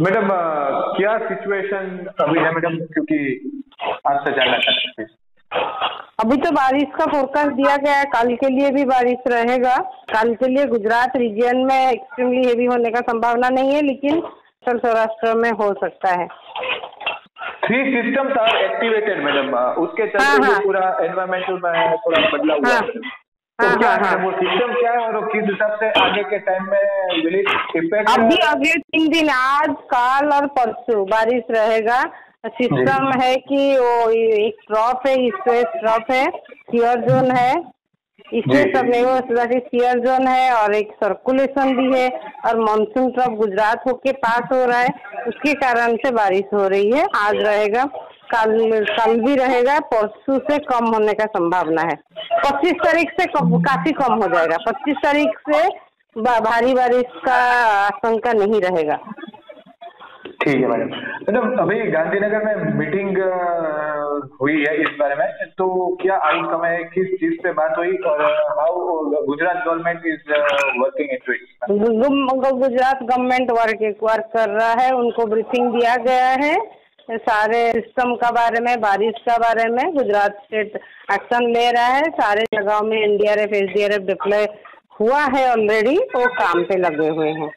Madam क्या situation अभी है मैडम? क्योंकि आपसे जानना चाहते थे अभी तो बारिश का फोरकास्ट दिया गया है। कल के लिए भी बारिश रहेगा। कल के लिए गुजरात रीजन में एक्सट्रीमली हेवी होने का संभावना नहीं है लेकिन उत्तर सौराष्ट्र में हो सकता है। Three systems are activated madam. उसके हाँ, चलते हाँ। जो पूरा एनवायरमेंटल में थोड़ा बदलाव हुआ हाँ। हाँ, तो क्या हाँ, है? हाँ। वो सिस्टम क्या है? और किस हिसाब से आगे के टाइम में इफ़ेक्ट अभी अगले तीन दिन आज कल और परसों बारिश रहेगा। सिस्टम है कि वो एक ट्रॉप है इससे ट्रॉप है सियर जोन है। इससे। सब सियर जोन है और एक सर्कुलेशन भी है और मानसून ट्रॉप गुजरात होके पास हो रहा है। उसके कारण से बारिश हो रही है। आज रहेगा कल कल भी रहेगा परसों से कम होने का संभावना है। पच्चीस तारीख से कम, काफ़ी कम हो जाएगा। पच्चीस तारीख से भारी बारिश का आशंका नहीं रहेगा। ठीक है मैडम। मैडम अभी गांधीनगर में मीटिंग हुई है इस बारे में तो क्या आउटकम है किस चीज़ पे बात हुई और how Gujarat government is working in गु- गुजरात गवर्नमेंट वर्क वर्क कर रहा है उनको ब्रीफिंग दिया गया है। सारे सिस्टम का बारे में बारिश का बारे में गुजरात स्टेट एक्शन ले रहा है। सारे जगहों में एनडीआरएफ एसडीआरएफ डिप्लॉय हुआ है ऑलरेडी वो काम पे लगे हुए हैं।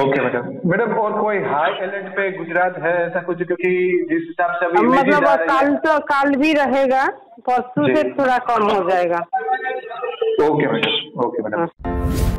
Okay madam. मैडम और कोई हाई अलर्ट पे गुजरात है ऐसा कुछ? क्योंकि जिस हिसाब से अभी मतलब कल तो कल भी रहेगा। परसों से थोड़ा कम हो जाएगा। Okay madam okay madam. हाँ।